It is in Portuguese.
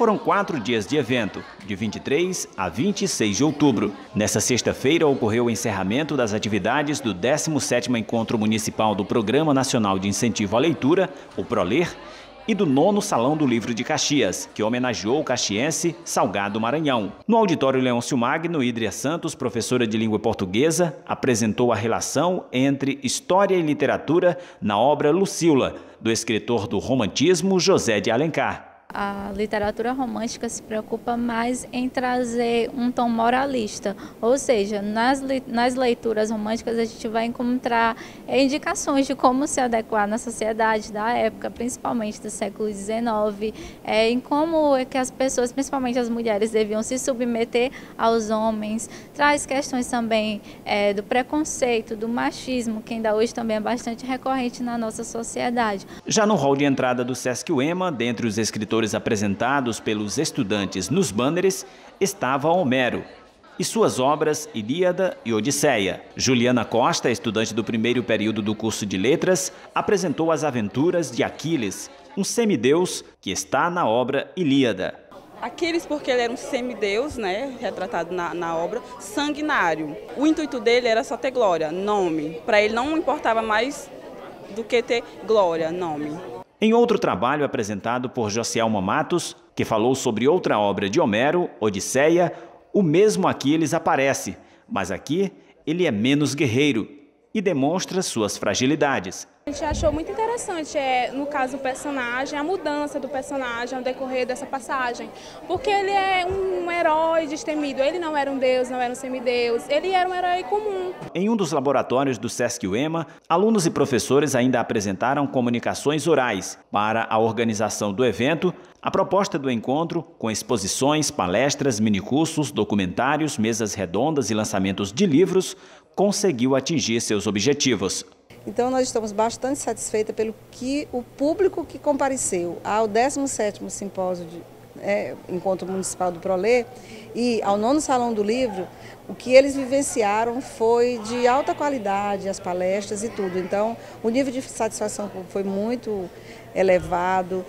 Foram quatro dias de evento, de 23 a 26 de outubro. Nessa sexta-feira ocorreu o encerramento das atividades do 17º Encontro Municipal do Programa Nacional de Incentivo à Leitura, o PROLER, e do nono Salão do Livro de Caxias, que homenageou o caxiense Salgado Maranhão. No auditório Leôncio Magno, Idria Santos, professora de língua portuguesa, apresentou a relação entre história e literatura na obra Lucila, do escritor do romantismo José de Alencar a literatura romântica se preocupa mais em trazer um tom moralista, ou seja, nas, nas leituras românticas a gente vai encontrar indicações de como se adequar na sociedade da época, principalmente do século XIX, é, em como é que as pessoas, principalmente as mulheres, deviam se submeter aos homens, traz questões também é, do preconceito, do machismo, que ainda hoje também é bastante recorrente na nossa sociedade. Já no hall de entrada do Sesc UEMA, dentre os escritores apresentados pelos estudantes nos banners estava Homero e suas obras Ilíada e Odisseia. Juliana Costa, estudante do primeiro período do curso de Letras, apresentou as aventuras de Aquiles, um semideus que está na obra Ilíada. Aquiles, porque ele era um semideus, né, retratado na, na obra, sanguinário. O intuito dele era só ter glória, nome. Para ele não importava mais do que ter glória, nome. Em outro trabalho apresentado por Josielma Matos, que falou sobre outra obra de Homero, Odisseia, o mesmo Aquiles aparece, mas aqui ele é menos guerreiro e demonstra suas fragilidades. A gente achou muito interessante, é, no caso do personagem, a mudança do personagem ao decorrer dessa passagem. Porque ele é um herói destemido, ele não era um deus, não era um semideus, ele era um herói comum. Em um dos laboratórios do Sesc UEMA, alunos e professores ainda apresentaram comunicações orais para a organização do evento, a proposta do encontro, com exposições, palestras, minicursos, documentários, mesas redondas e lançamentos de livros, conseguiu atingir seus objetivos. Então nós estamos bastante satisfeitas pelo que o público que compareceu ao 17º simpósio de é, Encontro Municipal do Prolê e ao nono Salão do Livro, o que eles vivenciaram foi de alta qualidade, as palestras e tudo. Então o nível de satisfação foi muito elevado.